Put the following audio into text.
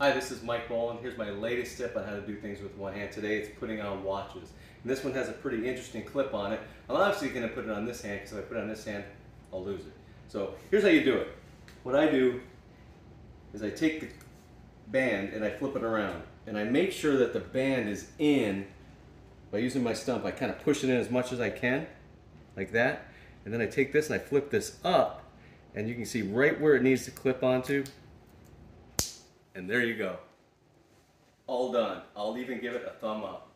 Hi, this is Mike Boland. Here's my latest tip on how to do things with one hand. Today it's putting on watches. And this one has a pretty interesting clip on it. I'm obviously going to put it on this hand because if I put it on this hand, I'll lose it. So here's how you do it. What I do is I take the band and I flip it around. And I make sure that the band is in by using my stump. I kind of push it in as much as I can, like that. And then I take this and I flip this up and you can see right where it needs to clip onto and there you go. All done. I'll even give it a thumb up.